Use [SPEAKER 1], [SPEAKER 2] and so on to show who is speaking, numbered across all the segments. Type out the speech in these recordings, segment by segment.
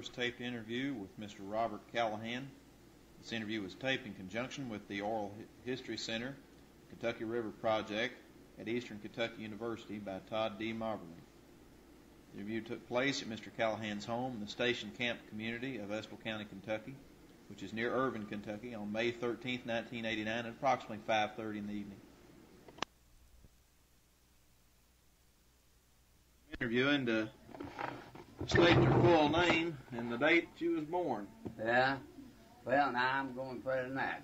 [SPEAKER 1] first taped interview with Mr. Robert Callahan. This interview was taped in conjunction with the Oral History Center, Kentucky River Project at Eastern Kentucky University by Todd D. Marberly. The interview took place at Mr. Callahan's home in the Station Camp community of Estill County, Kentucky, which is near Irvine, Kentucky, on May 13, 1989, at approximately 5:30 in the evening. Interviewing to state your full name and the date that you was born.
[SPEAKER 2] Yeah. Well, now I'm going further than that.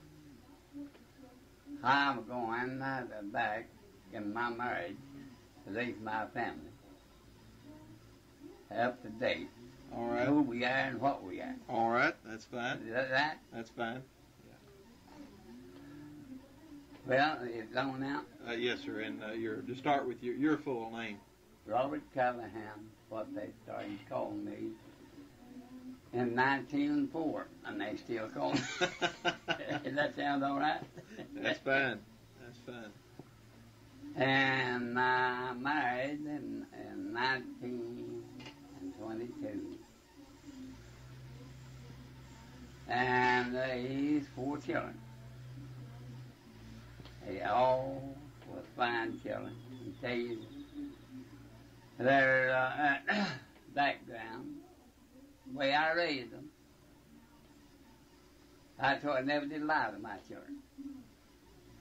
[SPEAKER 2] I'm going back in my marriage to leave my family up to date.
[SPEAKER 1] All right.
[SPEAKER 2] Who we are and what we are.
[SPEAKER 1] All right. That's fine.
[SPEAKER 2] Is that right?
[SPEAKER 1] That's fine.
[SPEAKER 2] Well, it's on out.
[SPEAKER 1] Uh, yes, sir. And uh, your to start with your your full name.
[SPEAKER 2] Robert Callahan, what they started calling me in 1904, and they still call me. Does that sound all right?
[SPEAKER 1] That's fine. That's fine.
[SPEAKER 2] And I married in, in 1922. And these four children. They all were fine children. You, their uh, background, the way I raised them, I told I never did lie to my children.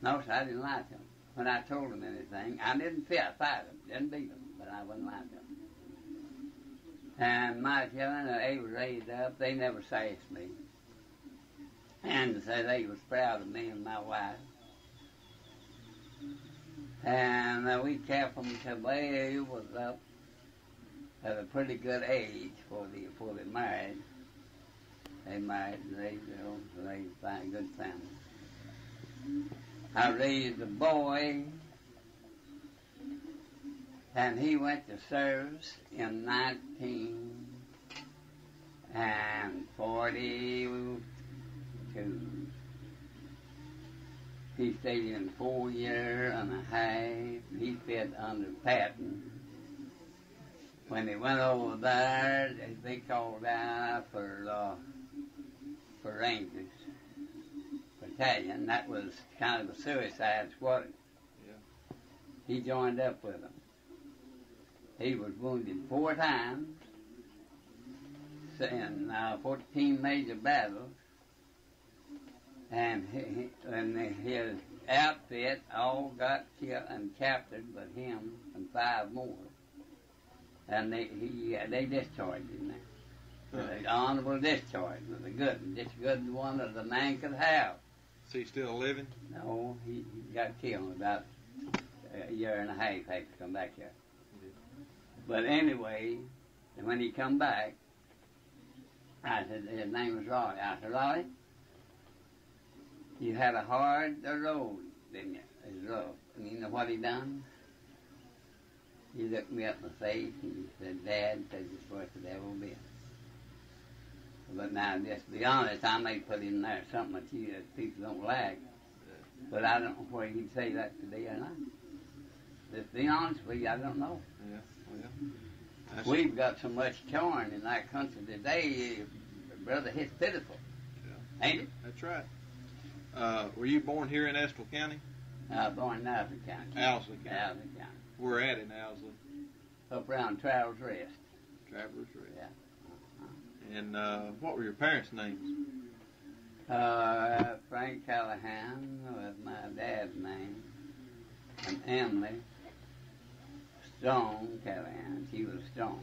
[SPEAKER 2] No, sir, I didn't lie to them. When I told them anything, I didn't fight, fight them, didn't beat them, but I wouldn't lie to them. And my children, they were raised up, they never sassed me. And so they was proud of me and my wife. And uh, we kept them till they was up at a pretty good age for the for the married. They married, they you know, they find good family. I raised a boy, and he went to service in nineteen and forty-two. He stayed in four year and a half. He fit under Patton. When he went over there, they called out for uh, for Rangers battalion. That was kind of a suicide squad.
[SPEAKER 1] Yeah.
[SPEAKER 2] He joined up with them. He was wounded four times in uh, 14 major battles and he, he, and his outfit all got killed and captured, but him and five more. And they he they discharged him there. The honorable discharge was a good one, just good one that the man could have.
[SPEAKER 1] Is he still living?
[SPEAKER 2] No, he, he got killed about a year and a half after come back here. But anyway, when he come back, I said his name was Raleigh. I said, Raleigh, you had a hard road, didn't you? It's rough. And you know what he done? He looked me up in the face and he said, Dad, says it's worth the devil been. But now, just to be honest, I may put in there something that you that people don't like. But I don't know where he'd say that today or not. Just be honest with you, I don't know.
[SPEAKER 1] Yeah. Well.
[SPEAKER 2] We've got so much corn in our country today, eh, brother, it's pitiful. Ain't it?
[SPEAKER 1] that's right. Uh, were you born here in Estill County?
[SPEAKER 2] Uh, born in Alvin County.
[SPEAKER 1] Owsley County.
[SPEAKER 2] Alvin County.
[SPEAKER 1] We're at in Owsley.
[SPEAKER 2] Up around Travelers Rest.
[SPEAKER 1] Travelers Rest.
[SPEAKER 2] Yeah.
[SPEAKER 1] And uh, what were your parents' names?
[SPEAKER 2] Uh, Frank Callahan was my dad's name. And Emily Stone Callahan. She was Stone.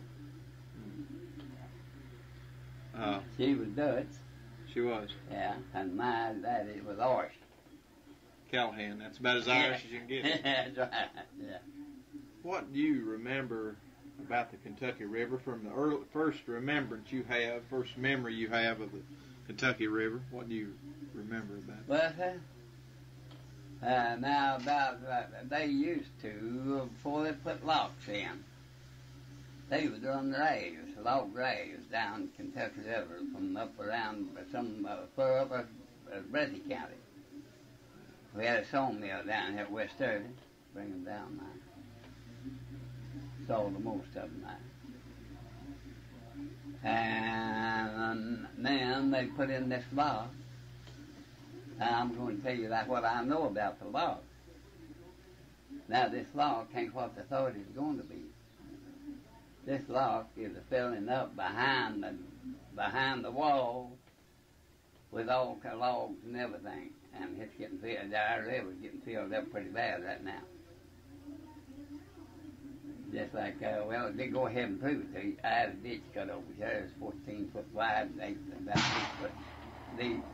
[SPEAKER 1] Uh,
[SPEAKER 2] She was Dutch.
[SPEAKER 1] She was
[SPEAKER 2] Yeah. And my daddy was Irish.
[SPEAKER 1] Callahan. That's about as Irish as you can get.
[SPEAKER 2] That's right. Yeah.
[SPEAKER 1] What do you remember about the Kentucky River from the early, first remembrance you have, first memory you have of the Kentucky River? What do you remember about it?
[SPEAKER 2] Well, sir, uh, now about uh, they used to before they put locks in. They would run rails, log rails down Kentucky River from up around some uh, far up uh, Breathitt County. We had a sawmill down here at West Irvine. Bring them down there. Sold the most of them there. And then they put in this law. Now I'm going to tell you that what I know about the law. Now this log ain't what the authority is going to be. This log is filling up behind the behind the wall with all of logs and everything, and it's getting filled. Our river's getting filled up pretty bad right now. Just like, uh, well, they go ahead and prove it to you. I had a ditch cut over here. It's 14 foot wide and eight, about six foot deep.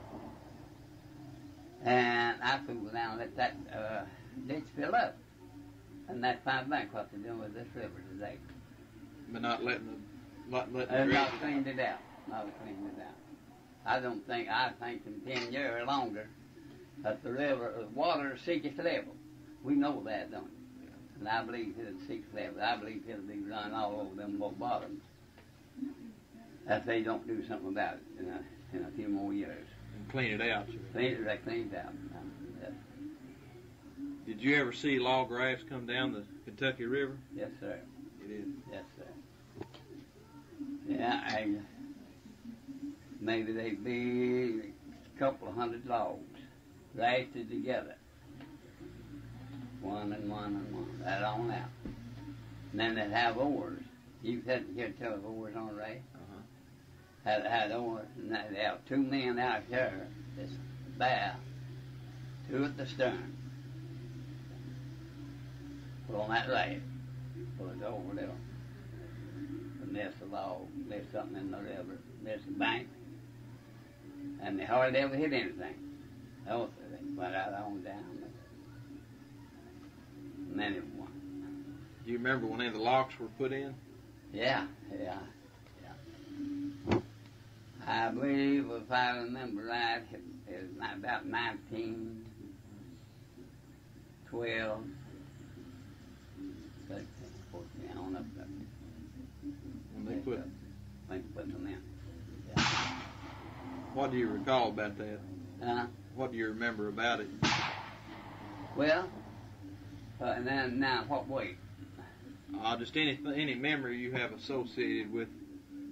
[SPEAKER 2] And I fooled down and let that uh, ditch fill up. And that's find back what they're doing with this river today.
[SPEAKER 1] But not letting the, not letting the
[SPEAKER 2] They're not cleaned it out. Not cleaned it out. I don't think, I think in 10 years or longer, that the river, the water is seeketh level. We know that, don't we? And I believe it's sixth level. I believe it'll be running all over them low bottoms. If they don't do something about it in a, in a few more years.
[SPEAKER 1] and clean it out. sir.
[SPEAKER 2] Clean it, they cleaned out. Um,
[SPEAKER 1] Did you ever see log rafts come down the Kentucky River?
[SPEAKER 2] yes, sir.
[SPEAKER 1] It is.
[SPEAKER 2] Yes, sir. Yeah, I, maybe they'd be a couple of hundred logs lasted together. One and one and one, that on out. And then they'd have oars. You had here tell of oars on Ray?
[SPEAKER 1] Uh-huh.
[SPEAKER 2] Had, had oars, and they'd have two men out here, this bow, two at the stern. Put on that raft, pull it over there and there's a log, there's something in the river, there's a bank, and they hardly ever hit anything. Also, they went out on down. Many one.
[SPEAKER 1] Do you remember when any of the locks were put in?
[SPEAKER 2] Yeah, yeah, yeah. I believe, if I remember right, it, it was about 19, 12, 13, 14, on up there.
[SPEAKER 1] When they put,
[SPEAKER 2] When they put them in.
[SPEAKER 1] What do you recall about that?
[SPEAKER 2] Uh,
[SPEAKER 1] What do you remember about it?
[SPEAKER 2] well, uh, and then now what way?
[SPEAKER 1] Uh, just any any memory you have associated with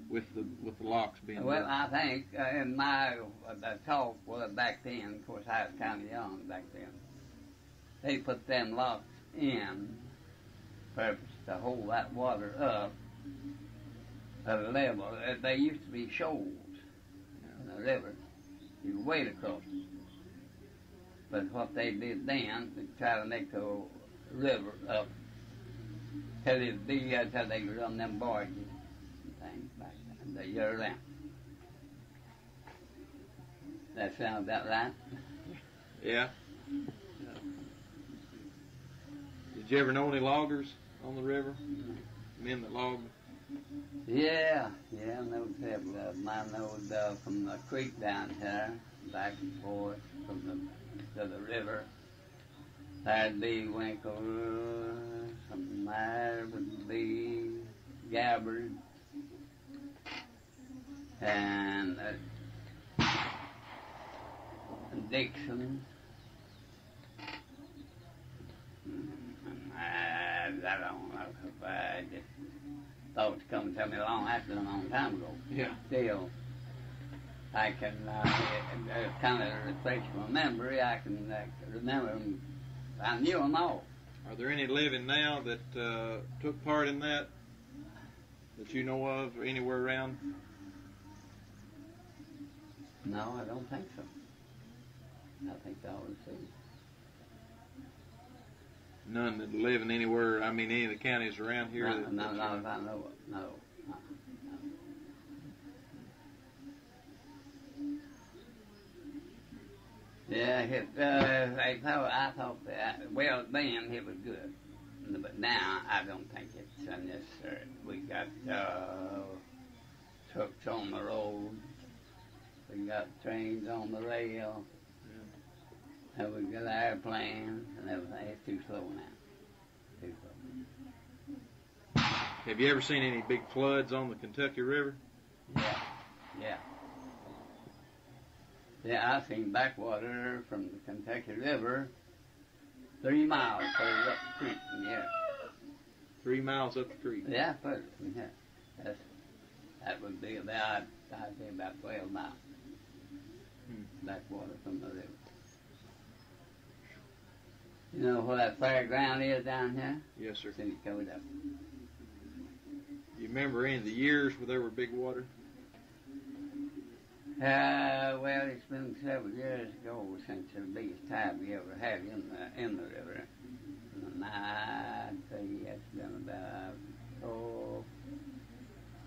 [SPEAKER 1] with the with the locks being
[SPEAKER 2] Well,
[SPEAKER 1] built.
[SPEAKER 2] I think uh, in my uh, talk well back then, of course I was kind of young back then. They put them locks in purpose to hold that water up at a level. They used to be shoals the river. You wade across. it. But what they did then, they try to make the river up till it be uh, till they run them barges and things back then, the year round. That sound about right?
[SPEAKER 1] yeah. Did you ever know any loggers on the river? Men that logged?
[SPEAKER 2] Yeah, yeah, I know several of them. I uh, from the creek down here, back and forth from the to the river. There'd be Winkle, something there would be Gabbard, and uh, Dixon. I, I don't know if I just thought it was coming to me long after a long time ago.
[SPEAKER 1] Yeah.
[SPEAKER 2] Still, I can uh, kind of refresh my memory. I can uh, remember 'em. I knew them all.
[SPEAKER 1] Are there any living now that uh, took part in that that you know of or anywhere around?
[SPEAKER 2] No, I don't think so. I think I was see.
[SPEAKER 1] None that live in anywhere. I mean, any of the counties around here.
[SPEAKER 2] No,
[SPEAKER 1] that,
[SPEAKER 2] no,
[SPEAKER 1] that you
[SPEAKER 2] not
[SPEAKER 1] know?
[SPEAKER 2] if I know it. No. no, no. Yeah, it, uh, I thought, I thought that, well, then it was good. But now, I don't think it's unnecessary. We got, uh, trucks on the road. We got trains on the rail. And we got airplanes and everything. It's too slow now. Too slow.
[SPEAKER 1] Have you ever seen any big floods on the Kentucky River?
[SPEAKER 2] Yeah, yeah. Yeah, I seen backwater from the Kentucky River three miles further up the creek from here.
[SPEAKER 1] Three miles up the creek.
[SPEAKER 2] Yeah, further from here. That's, That would be about, I'd say about twelve miles.
[SPEAKER 1] Hmm.
[SPEAKER 2] Backwater from the river. You know where that fairground is down here?
[SPEAKER 1] Yes, sir.
[SPEAKER 2] It's in Dakota.
[SPEAKER 1] You remember any of the years where there were big water?
[SPEAKER 2] Uh, well, it's been several years ago since the biggest tide we ever had in the in the river. And I'd say it's been about oh,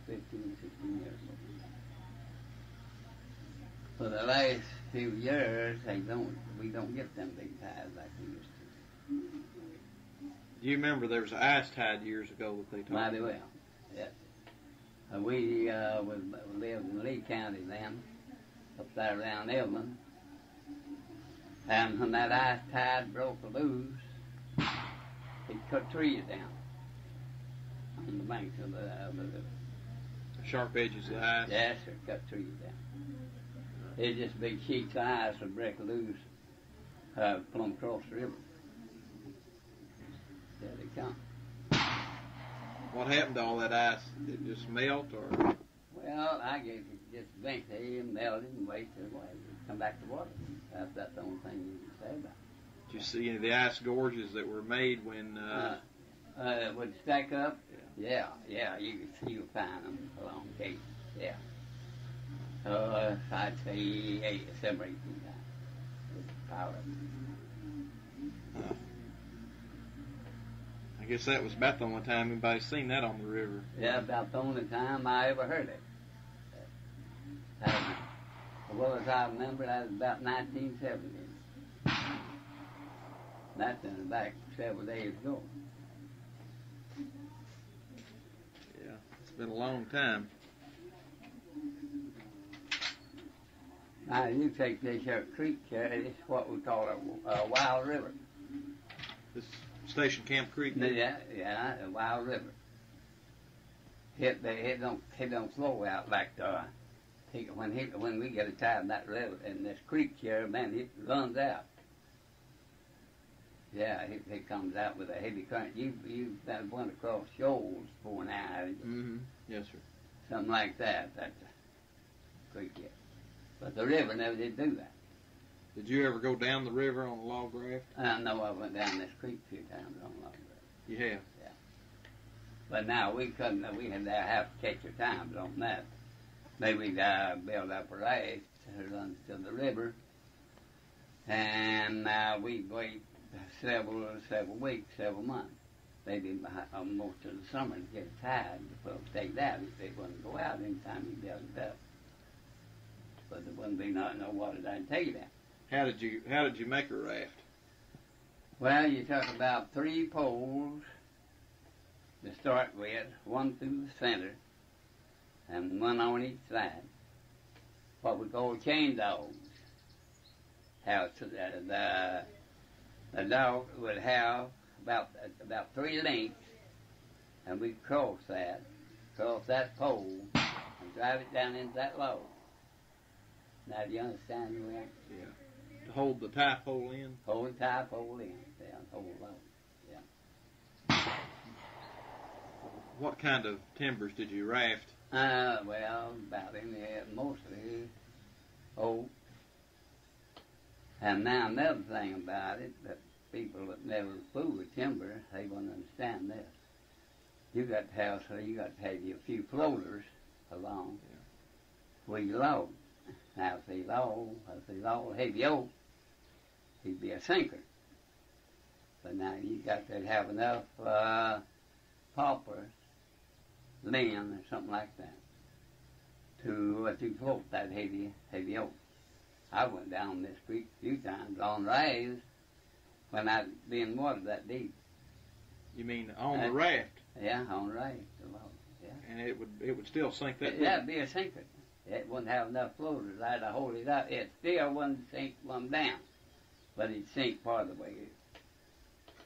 [SPEAKER 2] 15, 16 years ago. For the last few years, they don't we don't get them big tides like we used to.
[SPEAKER 1] Do you remember there was an ice tide years ago that they talked
[SPEAKER 2] Mighty
[SPEAKER 1] about?
[SPEAKER 2] well, yes. Uh, we uh, was, lived in Lee County then, up there around Evelyn. And when that ice tide broke loose, it cut trees down on the banks of the, of the river.
[SPEAKER 1] Sharp edges of the ice.
[SPEAKER 2] Yes, sir, cut trees down. It's just big sheets of ice would break loose, uh, plumb across the river. There they come.
[SPEAKER 1] What happened to all that ice? Did it just melt or?
[SPEAKER 2] Well, I guess it just eventually it melted and wasted away. It come back to water. That's, that's the only thing you can say about it.
[SPEAKER 1] Did you see any of the ice gorges that were made when? Uh,
[SPEAKER 2] Uh, it would stack up. Yeah, yeah, you could you could find them along the Cape. Yeah. Uh, I'd say eight, seven, or eight feet high. Power.
[SPEAKER 1] I guess that was about the only time anybody's seen that on the river.
[SPEAKER 2] Yeah, about the only time I ever heard it. As well as I remember, that was about 1970. That's in the back several days ago.
[SPEAKER 1] Yeah, it's been a long time.
[SPEAKER 2] Now, you take this here creek here, it's what we call a, a wild river.
[SPEAKER 1] This Station Camp Creek.
[SPEAKER 2] Yeah, yeah, a wild river. It, it don't, it don't flow out like the, it, when he, when we get a tide in that river, in this creek here, man, it runs out. Yeah, it, it comes out with a heavy current. You, you, that went across shoals for an hour,
[SPEAKER 1] Mm-hmm. Yes, sir.
[SPEAKER 2] something like that, that's a creek here. But the river never did do that.
[SPEAKER 1] Did you ever go down the river on a log raft?
[SPEAKER 2] I know I went down this creek a few times on Long River.
[SPEAKER 1] You have. Yeah.
[SPEAKER 2] But now we couldn't, we had to have to catch our times on that. Maybe we'd uh, build up a raft that runs to the river, and uh, we'd wait several, several weeks, several months, maybe uh, most of the summer to get tide to take that if they wouldn't go out anytime you build it up. But there wouldn't be no, no water to take out.
[SPEAKER 1] How did you How did you make a raft?
[SPEAKER 2] Well, you took about three poles to start with, one through the center, and one on each side. What we call chain dogs. How uh, the the dog would have about about three lengths, and we'd cross that, cross that pole, and drive it down into that log. Now, do you understand?
[SPEAKER 1] To hold the tie pole in.
[SPEAKER 2] Hold the tie pole in, yeah, hold on. low.
[SPEAKER 1] What kind of timbers did you raft?
[SPEAKER 2] Uh, well, about in there, mostly oak. And now another thing about it, that people that never flew with timber, they won't understand this. You got to have, so you got to have you a few floaters along where you load. Now if they load, if they load heavy oak, he'd be a sinker. But now you got to have enough, uh, poppers land or something like that to uh, to float that heavy heavy oak. I went down this creek a few times on rays when I been water that deep.
[SPEAKER 1] You mean on the raft,
[SPEAKER 2] Yeah, on rays. alone.
[SPEAKER 1] and it would it would still sink that.
[SPEAKER 2] Yeah, It, that'd be a sinker. It wouldn't have enough floaters. I'd to hold it up. It still wouldn't sink one down, but it'd sink part of the way.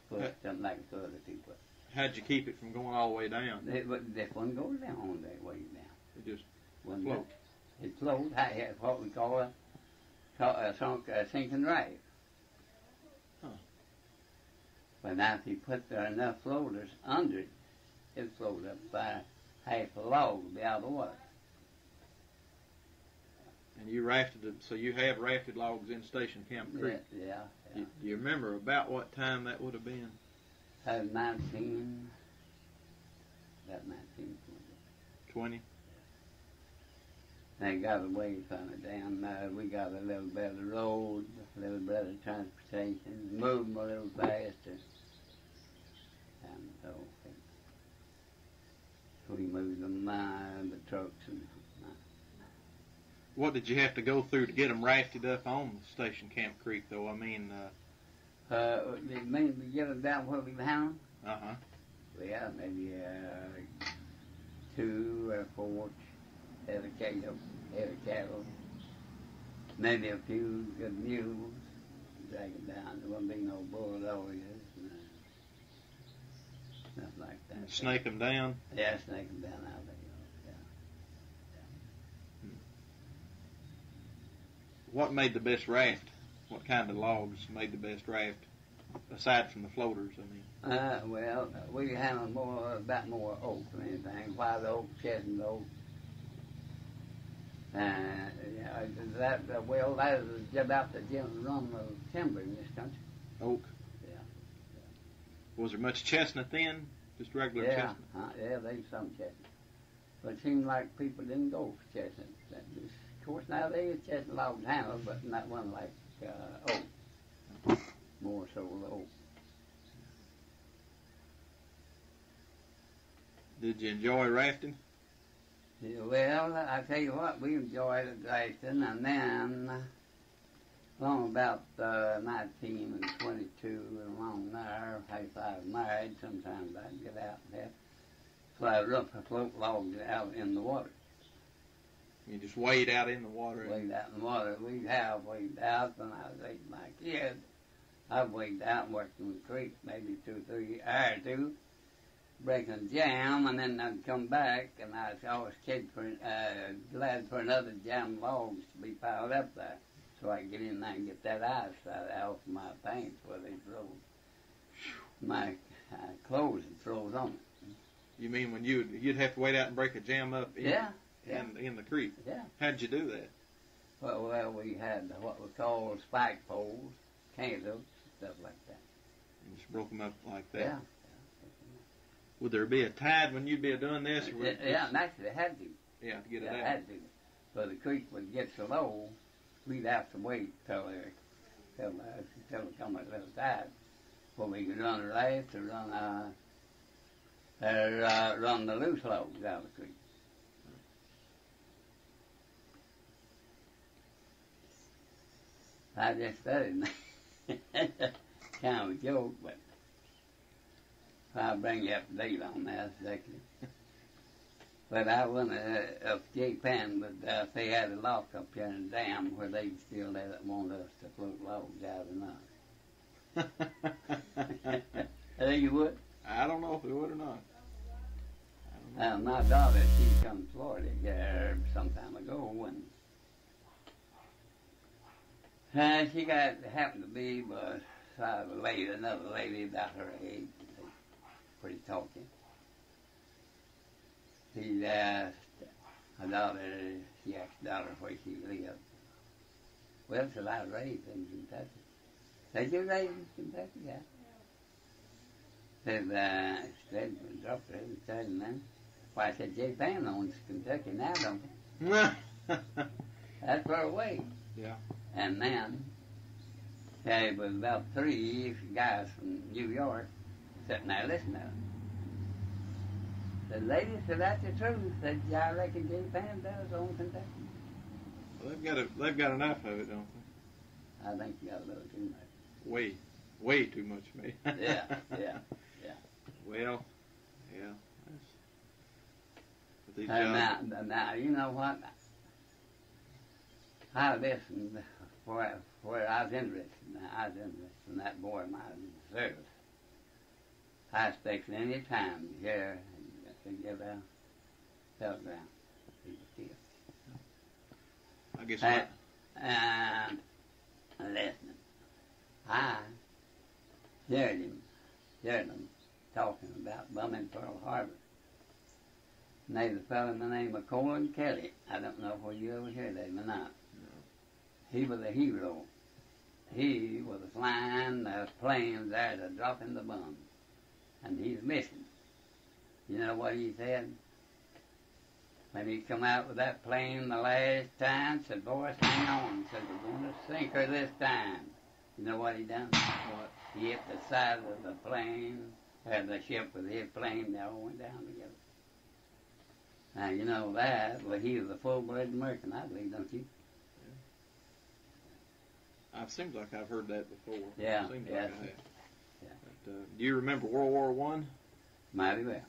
[SPEAKER 2] Put something like a foot or two foot.
[SPEAKER 1] How'd you keep it from going all the way down?
[SPEAKER 2] It would, this one goes down on that way down.
[SPEAKER 1] It just
[SPEAKER 2] Wouldn't
[SPEAKER 1] float.
[SPEAKER 2] It floats. I had what we call a, a, sunk, a sinking raft.
[SPEAKER 1] Huh.
[SPEAKER 2] But now if you put there enough floaters under it, it'll float up by half a log to be out of the water.
[SPEAKER 3] You rafted, them, so you have rafted logs in Station Camp
[SPEAKER 2] Yeah,
[SPEAKER 3] Creek.
[SPEAKER 2] yeah, yeah.
[SPEAKER 3] You, do you remember about what time that would have been?
[SPEAKER 2] Uh, nineteen, about nineteen twenty.
[SPEAKER 3] Twenty.
[SPEAKER 2] They got away from it down there. We got a little better road, a little better transportation, moving a little faster. And so we moved them, uh, the trucks and
[SPEAKER 3] What did you have to go through to get them rafted up on Station Camp Creek, though? I mean, uh
[SPEAKER 2] uh, you mean get them down where we found
[SPEAKER 3] uh huh.
[SPEAKER 2] Yeah, maybe uh, two or four head of cattle, head of cattle, maybe a few good mules. Drag it down. There wouldn't be no bulldozers. No. Nothing like that.
[SPEAKER 3] Snake them down.
[SPEAKER 2] Yeah, snake them down out there. Yeah.
[SPEAKER 3] What made the best raft? What kind of logs made the best raft? Aside from the floaters, I mean.
[SPEAKER 2] Uh, well, we have more, about more oak than anything. White oak, chestnut oak. Uh, yeah, that, uh, well, that is about the general run of timber in this country.
[SPEAKER 3] Oak.
[SPEAKER 2] Yeah.
[SPEAKER 3] Was there much chestnut then? Just regular
[SPEAKER 2] yeah,
[SPEAKER 3] chestnut.
[SPEAKER 2] uh, yeah, there's some chestnut. But it seemed like people didn't go for chestnut. That was, of course, nowadays chestnut logs handle, but not one like uh, oak. More so the oak.
[SPEAKER 3] Did you enjoy rafting?
[SPEAKER 2] Yeah, Well, I tell you what, we enjoyed it racing, and then along about uh, 19 and 22 and along there, if I was married, sometimes I'd get out and have float up a float logs out in the water.
[SPEAKER 3] You just wade out in the water. and-
[SPEAKER 2] Wade out in the water. We'd have waded out when I was eight my kid. I've waded out and worked in the creek maybe two, three hours two, breaking jam, and then I'd come back and I was always kid for uh, glad for another jam logs to be piled up there, so I could get in there and get that ice out off my pants where they froze. My uh, clothes had froze on it.
[SPEAKER 3] You mean when you'd you'd have to wait out and break a jam up
[SPEAKER 2] Yeah, yeah.
[SPEAKER 3] in, in the creek?
[SPEAKER 2] Yeah.
[SPEAKER 3] How'd you do that?
[SPEAKER 2] Well, well, we had what we call spike poles, candles, stuff like that.
[SPEAKER 3] You just broke them up like that.
[SPEAKER 2] Yeah.
[SPEAKER 3] Would there be a tide when you'd be doing this? or
[SPEAKER 2] Yeah, yeah, and actually had to.
[SPEAKER 3] yeah, to get it
[SPEAKER 2] Yeah,
[SPEAKER 3] out.
[SPEAKER 2] had to. But the creek would get so low, we'd have to wait till they, till, uh, till it come a little tide. Before we could run a raft or run, uh, uh, run the loose logs out of the creek. I just studied. kind of a joke, but I'll bring you up to date on that exactly. But I went uh, up J Penn, but uh, they had a lock up here in the dam where they still let it want us to float logs out or not. I think you would.
[SPEAKER 3] I don't know if it would or not. I don't know.
[SPEAKER 2] Uh, my daughter, she come to Florida yeah, some time ago, and uh, she got happened to be but uh, a lady, another lady about her age, pretty talking. She asked her daughter, she asked her daughter where she lived. Well, till I was raised in Kentucky. Said you raised in Kentucky, yeah. Said, uh, said, dropped her and said, man. Why, I said, Jay owns Kentucky now, don't he? That's far away.
[SPEAKER 3] Yeah.
[SPEAKER 2] And then, there was about three guys from New York sitting there listening to him. The lady said, that's the truth. Said, yeah, I reckon Japan does own Kentucky.
[SPEAKER 3] well, they've got a, they've got enough of it, don't they?
[SPEAKER 2] I think you got a little too much.
[SPEAKER 3] Way, way too much, me.
[SPEAKER 2] Yeah, yeah, yeah.
[SPEAKER 3] Well, yeah. That's, but these
[SPEAKER 2] And
[SPEAKER 3] jobs,
[SPEAKER 2] now, now, you know what? I listened where, where I was interested. I was interested in that boy of mine in service. I expected any time to hear to give a telegram. He was killed.
[SPEAKER 3] I guess.
[SPEAKER 2] And, and um, listening, I heard him, heard him talking about bumming Pearl Harbor. And there's a fellow in the name of Colin Kelly. I don't know whether you ever heard of him or not. He was a hero. He was flying uh, the planes there to drop in the bombs. And he's missing. You know what he said? When he come out with that plane the last time, said, boys, hang on. Said, we're going to sink her this time. You know what he done?
[SPEAKER 1] What?
[SPEAKER 2] He hit the side of the plane, had the ship with his plane, they all went down together. Now, you know that, well, he was a full-blooded American, I believe, don't you?
[SPEAKER 3] It seems like I've heard that before.
[SPEAKER 2] Yeah,
[SPEAKER 3] Seems
[SPEAKER 2] yeah.
[SPEAKER 3] like I have.
[SPEAKER 2] Yeah.
[SPEAKER 3] But, uh, do you remember World War One?
[SPEAKER 2] Mighty well.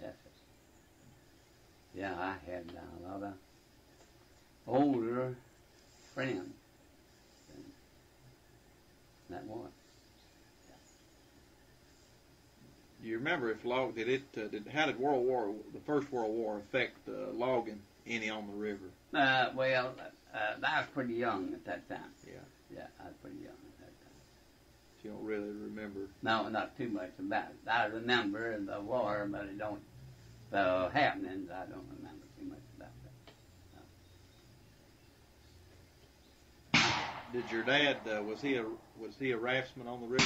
[SPEAKER 2] Yes. Yeah, I had uh, a lot of older friends. than That one.
[SPEAKER 3] Do you remember if log did it? Uh, did how did World War the First World War affect uh, logging any on the river?
[SPEAKER 2] Uh, well, uh, I was pretty young at that time.
[SPEAKER 3] Yeah.
[SPEAKER 2] Yeah, I was pretty young at that time.
[SPEAKER 3] You don't really remember.
[SPEAKER 2] No, not too much about it. I remember the war, but I don't, the happenings, I don't remember too much about that.
[SPEAKER 3] Did your dad uh, was he a was he a raftsman on the river?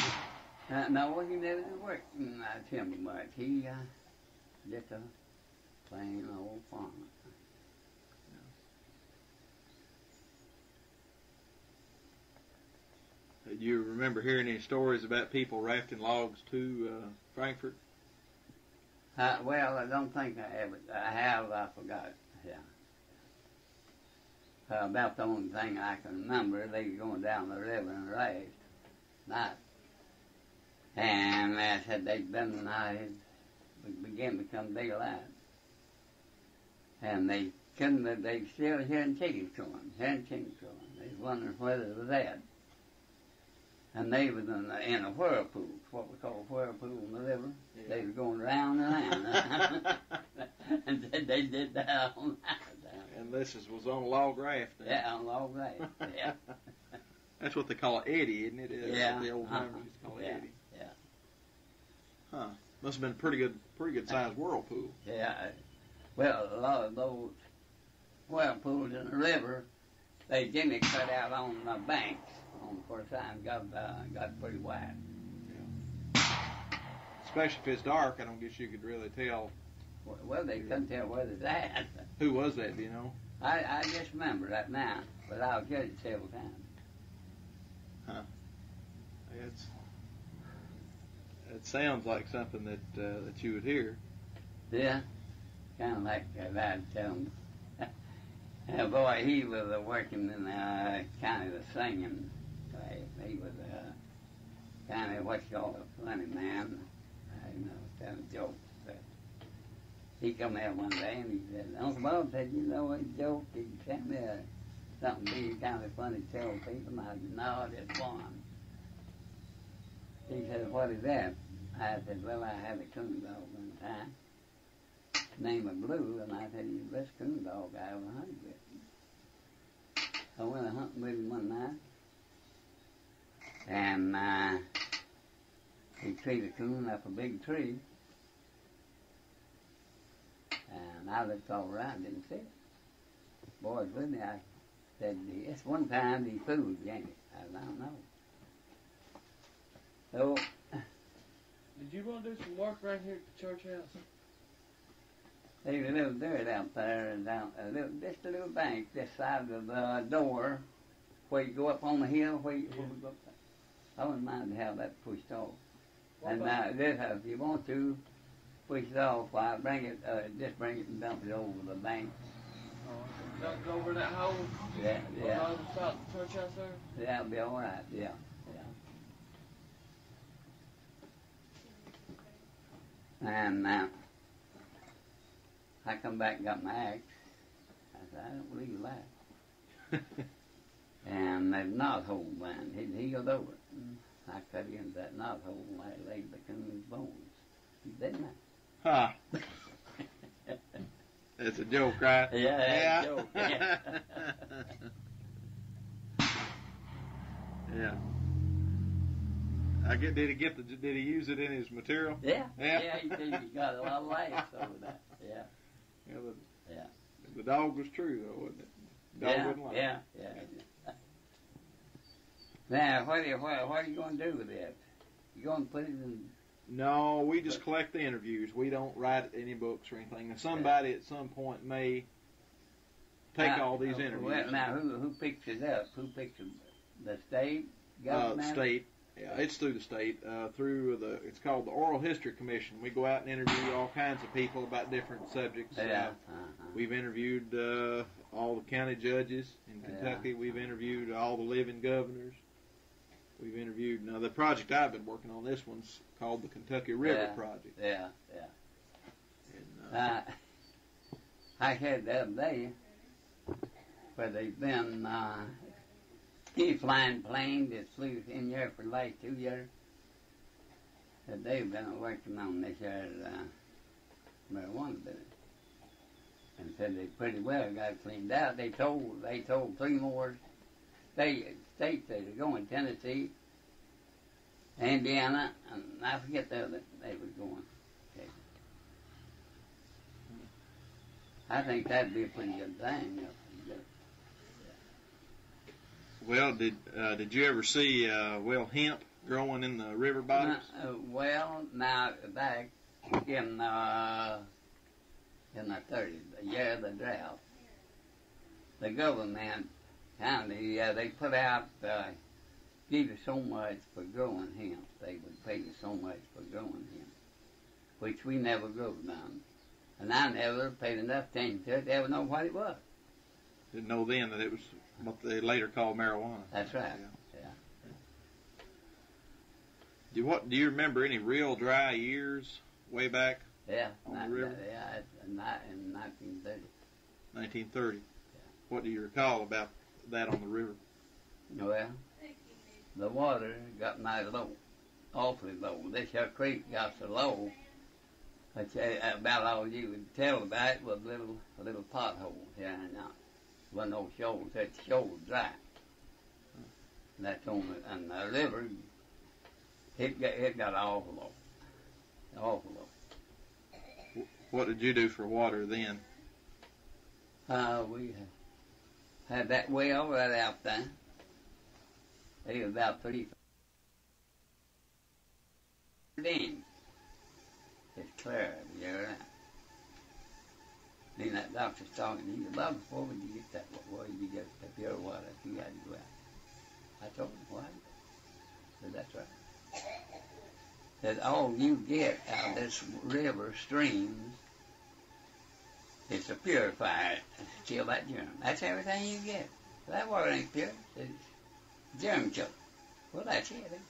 [SPEAKER 2] Uh, no, he never did work in uh, timber much. He uh, just a plain old farmer.
[SPEAKER 3] You remember hearing any stories about people rafting logs to uh, Frankfort?
[SPEAKER 2] Uh, well, I don't think I ever. I have. I forgot. Yeah. Uh, about the only thing I can remember, they were going down the river and raft night, and they said they'd been. Uh, it began to come daylight, and they couldn't. They still hearing chickens crowing, hearing chickens crowing. They was wondering whether it was that. And they was in a, in a whirlpool, what we call a whirlpool in the river. They was going round and round. and they, they did that all night.
[SPEAKER 3] And this is, was on a log raft. then?
[SPEAKER 2] Yeah, on log right. Yeah.
[SPEAKER 3] That's what they call an eddy, isn't it? That's
[SPEAKER 2] Yeah,
[SPEAKER 3] the old
[SPEAKER 2] uh-huh.
[SPEAKER 3] timers used to call it
[SPEAKER 2] Yeah,
[SPEAKER 3] eddy.
[SPEAKER 2] yeah.
[SPEAKER 3] Huh. Must have been a pretty good, pretty good sized whirlpool.
[SPEAKER 2] Yeah. Well, a lot of those whirlpools in the river, they generally cut out on the banks. On the first time got uh, got pretty wide.
[SPEAKER 3] Especially if it's dark, I don't guess you could really tell.
[SPEAKER 2] Well, they couldn't tell whether that.
[SPEAKER 3] Who was that, do you know?
[SPEAKER 2] I, I just remember that now, but I'll get it several times. Huh?
[SPEAKER 3] It's, it sounds like something that uh, that you would hear.
[SPEAKER 2] Yeah, kind of like uh, that. Um, boy, he was uh, working in uh, kind of the singing. Uh, he was kind of what you call a funny man. Uh, you know, telling jokes. But he come out one day and he said, Uncle Bob said, you know a joke? He tell me uh, something be kind of funny to tell people. And I said, no, just one. He said, what is that? I said, well, I had a coon dog one time name of Blue, and I said, he's the best coon dog I ever hunted with. I went a hunting with him one night, and uh, he treed a coon up a big tree, and I looked all around, didn't see it. Boys with me, I said, it's one time he fooled you, ain't it? I said, I don't know. So,
[SPEAKER 4] Did you want to do some work right here at the church house?
[SPEAKER 2] There's a little dirt out there, and down a little, just a little bank this side of the door, where you go up on the hill, where you, where we go up. I wouldn't mind to have that pushed off.
[SPEAKER 4] What
[SPEAKER 2] and now, this, uh, if you want to push it off, why bring it, uh, just bring it and dump it over the bank.
[SPEAKER 4] Oh, dumped over that hole?
[SPEAKER 2] Yeah, yeah,
[SPEAKER 4] the other side of the church house there?
[SPEAKER 2] that'll be all right. Yeah, yeah. And uh, I come back and got my axe. I said, I don't believe that. And that knot hole man, he, he goes over it. I cut into that knot hole and I laid the coon's bones. Didn't! I?
[SPEAKER 3] It's a joke, right?
[SPEAKER 2] Yeah, that's a joke, yeah.
[SPEAKER 3] yeah. I get. Did he get the? Did he use it in his material?
[SPEAKER 2] yeah,
[SPEAKER 3] Yeah.
[SPEAKER 2] yeah, he, did. he got a lot of laughs over that. Yeah,
[SPEAKER 3] Yeah. The,
[SPEAKER 2] Yeah.
[SPEAKER 3] The dog was true, though, wasn't it? Dog
[SPEAKER 2] yeah,
[SPEAKER 3] wouldn't lie.
[SPEAKER 2] yeah, yeah. Now, what are you, what, what are you going to do with it? You going to put it in?
[SPEAKER 3] No, we just collect the interviews. We don't write any books or anything. Now, somebody at some point may take
[SPEAKER 2] Now,
[SPEAKER 3] all these
[SPEAKER 2] uh,
[SPEAKER 3] interviews.
[SPEAKER 2] Well, now, who who picks it up? Who picks them? The state
[SPEAKER 3] uh,
[SPEAKER 2] government.
[SPEAKER 3] state. Yeah, it's through the state, uh, through the. It's called the Oral History Commission. We go out and interview all kinds of people about different subjects.
[SPEAKER 2] Yeah.
[SPEAKER 3] Uh,
[SPEAKER 2] Uh-huh.
[SPEAKER 3] we've interviewed uh, all the county judges in
[SPEAKER 2] Yeah.
[SPEAKER 3] Kentucky. We've interviewed all the living governors. We've interviewed. Now, the project I've been working on, this one's called the Kentucky River
[SPEAKER 2] Yeah.
[SPEAKER 3] Project.
[SPEAKER 2] Yeah, yeah.
[SPEAKER 3] And, uh,
[SPEAKER 2] Uh, I heard the other day where they've been uh, he flying planes that flew in here for the last two years. That they've been working on this here uh, marijuana business. And said they pretty well got cleaned out. They told they told three more state states they were going Tennessee, Indiana, and I forget the other they were going. I think that'd be a pretty good thing.
[SPEAKER 3] well, did uh, did you ever see uh, well hemp growing in the river bottoms?
[SPEAKER 2] Uh, well, now back in uh, in the thirties, the year of the drought, the government of uh, they put out uh, give you so much for growing hemp. They would pay you so much for growing hemp, which we never grew none, and I never paid enough attention to it to ever know what it was.
[SPEAKER 3] Didn't know then that it was what they later called marijuana.
[SPEAKER 2] That's right.
[SPEAKER 3] Yeah.
[SPEAKER 2] Yeah.
[SPEAKER 3] Do you, what? Do you remember any real dry years way back
[SPEAKER 2] Yeah,
[SPEAKER 3] On the
[SPEAKER 2] not-
[SPEAKER 3] river?
[SPEAKER 2] yeah, in in 1930.
[SPEAKER 3] 1930? What do you recall about that on the river?
[SPEAKER 2] Well, the water got mighty low, awfully low. This here creek got so low that uh, about all you would tell about it was a little, a little pothole here and now. Wasn't no shoals. That shoal dry. And that's on the, and the river, it got, it got awful low. Awful low.
[SPEAKER 3] What did you do for water then?
[SPEAKER 2] Uh, we that well right out there. It was about three. Then it's clear year. Right? Then that doctor's talking to you. Well, before you get that? water, you get the pure water? You got to go out. I told him why. Said that's right. Said all you get out of this river streams it's a purifier to kill that germ. That's everything you get. That water ain't pure. It's germ killer. Well, that's it.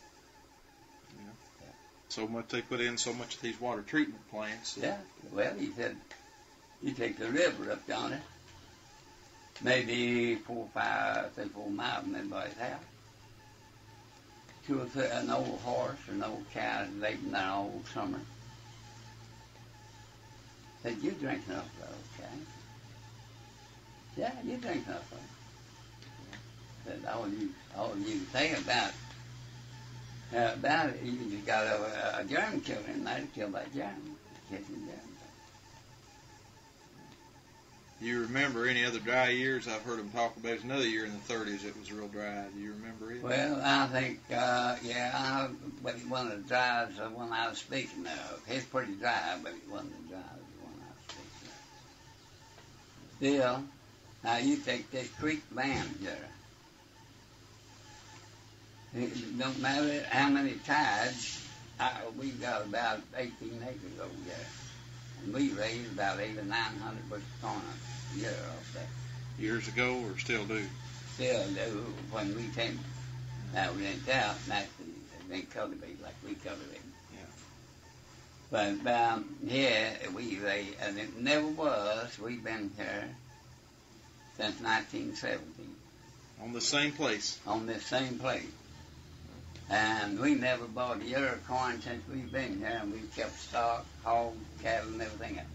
[SPEAKER 3] So much they put in so much of these water treatment plants.
[SPEAKER 2] Yeah. Well, he said, you take the river up yonder, maybe four, five, three, four miles from everybody's house. To a, an old horse an old cow laid in there all summer. Said, you drink enough of those cows. Yeah, you drink enough of them. Said, all you, all you can say about uh, about it, you just got a, a germ killer in there to kill that germ. The germ.
[SPEAKER 3] You remember any other dry years? I've heard them talk about. There's another year in the 30s it was real dry. Do you remember it?
[SPEAKER 2] Well, I think, uh, yeah, I, but one of the dries the one I was speaking of. It's pretty dry, but it wasn't as dry Still, now you take this creek land here. It don't matter how many tides, I, we've got about 18 acres over there. And we raise about eight or nine hundred bushel corn a year off that.
[SPEAKER 3] Years ago, or still do?
[SPEAKER 2] Still do when we came. Now we ain't out naturally. They ain't cultivated like we cultivate. But um, here we they and it never was. We've been here since 1917
[SPEAKER 3] On the same place.
[SPEAKER 2] on this same place. And we never bought a year of corn since we've been here, and we've kept stock, hog, cattle, and everything else.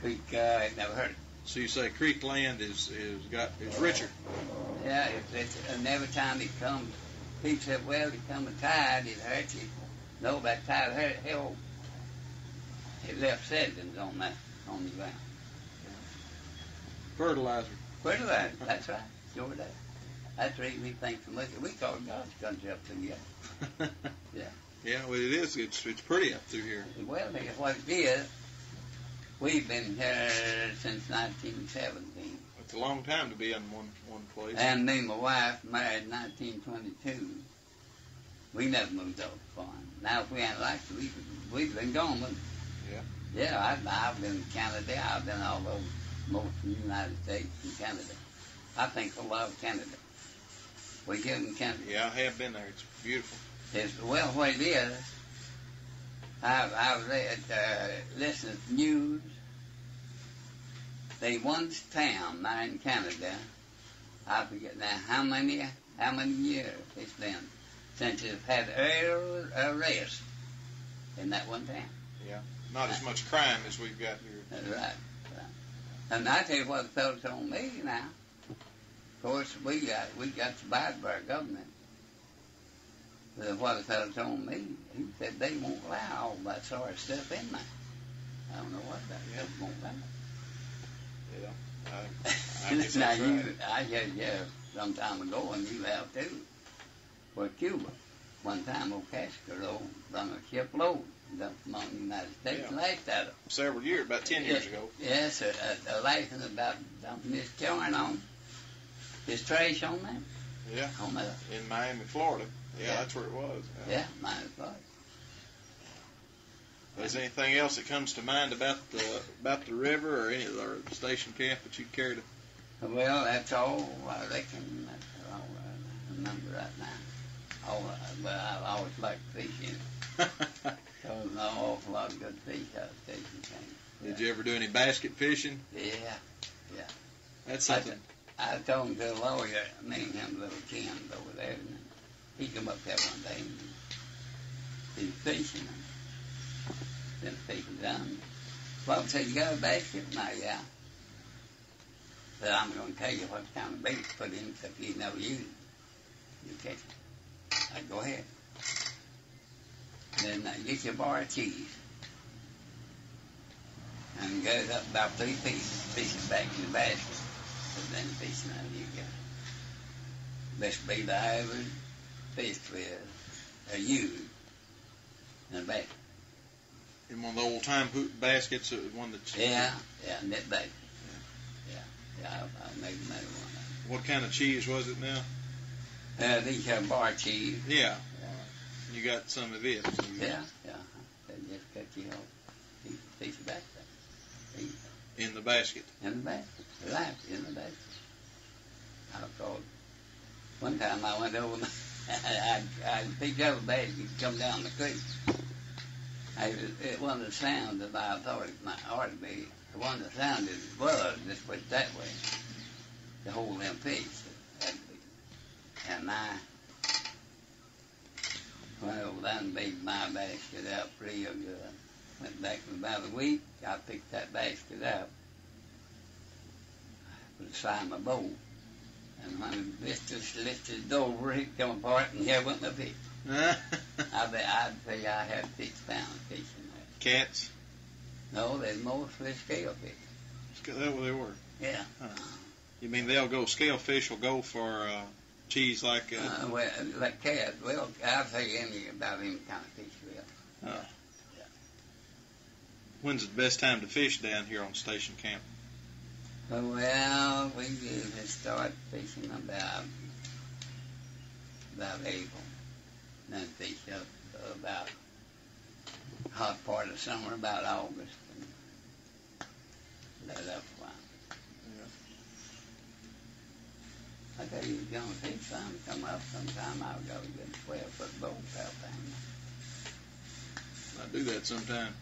[SPEAKER 2] Creek, uh, it never hurt.
[SPEAKER 3] So you say creek land is is got is richer.
[SPEAKER 2] Yeah, it's, it's, and every time it comes, people said, well, it come a tide, it hurts you. No, that tide hurt, hell, it left sediments on that, on the ground.
[SPEAKER 3] Fertilizer.
[SPEAKER 2] That? That's right, sure does. That's the reason we think so much. We call God's country up through here. Yeah.
[SPEAKER 3] Yeah, well, it is. It's it's pretty up through here.
[SPEAKER 2] Well, it's what it is. We've been here since 1917.
[SPEAKER 3] It's a long time to be in one one place.
[SPEAKER 2] And me and my wife married in 1922. We never moved off the farm. Now, if we hadn't liked it, we'd, we'd been gone. But
[SPEAKER 3] Yeah.
[SPEAKER 2] Yeah, I've, I've been in Canada. I've been all over most of the United States and Canada. I think I love Canada. We get in Canada.
[SPEAKER 3] yeah, I have been there. It's beautiful.
[SPEAKER 2] It's, well, what it is, I, I read, uh, listened to news. They one town now in Canada, I forget now how many, how many years it's been since it's had air arrest in that one town.
[SPEAKER 3] Yeah, not as much crime as we've got here.
[SPEAKER 2] Right, right. And I tell you what the fellow told me now. Of course, we got we got to abide by our government. But what the fellow told me, he said they won't allow all that sort of stuff in there. I don't know what that
[SPEAKER 3] Yeah.
[SPEAKER 2] stuff won't allow.
[SPEAKER 3] I, I that's
[SPEAKER 2] you,
[SPEAKER 3] right.
[SPEAKER 2] I heard you some time ago, and you have too. For Cuba, one time old Castro run a ship load dumped them on the United States
[SPEAKER 3] Yeah.
[SPEAKER 2] laughed at them.
[SPEAKER 3] Several years, about ten years ago.
[SPEAKER 2] Yes, a, a, a license about dumping his corn on, his trash on them,
[SPEAKER 3] Yeah,
[SPEAKER 2] on the,
[SPEAKER 3] in Miami, Florida. Yeah,
[SPEAKER 2] Yeah.
[SPEAKER 3] that's where it was.
[SPEAKER 2] yeah, mine was.
[SPEAKER 3] Is there anything else that comes to mind about the about the river or any of the station camp that you care to?
[SPEAKER 2] Well, that's all I reckon. That's all uh, I remember right now. All, I- well, I always liked fishing. There was an awful lot of good fish out of Station Camp.
[SPEAKER 3] Did you ever do any basket fishing?
[SPEAKER 2] Yeah. Yeah.
[SPEAKER 3] That's
[SPEAKER 2] I,
[SPEAKER 3] something.
[SPEAKER 2] I told him to a lawyer, me and him little Ken over there, and he come up there one day and he was fishing. Then fishing done. Bob said, you got a basket? No, yeah. Said, I'm going to tell you what kind of bait to put in, if you never use it, you catch it. I go ahead. Then uh, get your bar of cheese. And goes up about three pieces, pieces back in the basket. But then the piece now you get. Best be the average fish with a used in a basket.
[SPEAKER 3] In one of the old time hoot baskets, uh, one that's
[SPEAKER 2] Yeah, yeah, net basket. Yeah, yeah, I, I made another one.
[SPEAKER 3] What kind of cheese was it now?
[SPEAKER 2] Uh, these are bar cheese.
[SPEAKER 3] Yeah, you got some of you-
[SPEAKER 2] Yeah, yeah. They just cut you off. Piece, piece of back there.
[SPEAKER 3] In the basket.
[SPEAKER 2] In the basket. Right, in the basket. I called. One time I went over, I, I picked up a basket, come down the creek. I, it wasn't the sound that I thought it might ought to be. The one that sounded was, just it that way. To hold them fish. Had to be. And I there and made my basket up real good. Went back for about a week. I picked that basket up. Put aside my bowl. And when it lifted, over, it come apart, and here went my fish. I bet I'd say I had six pounds fish in there.
[SPEAKER 3] Cats.
[SPEAKER 2] No, there's mostly scale fish.
[SPEAKER 3] That's what they were.
[SPEAKER 2] Yeah.
[SPEAKER 3] You mean they'll go scalefish will go for uh, cheese like uh,
[SPEAKER 2] Uh, well, like cats, well, I'll you any about any kind of fish will.
[SPEAKER 3] when's the best time to fish down here on station camp?
[SPEAKER 2] Well, we usually start fishing about about April, then fish up about hot part of summer, about August, and let up a while. I tell you, you're gonna fish some, come up sometime, I'll go get a twelve foot boat out there.
[SPEAKER 3] I do that sometime.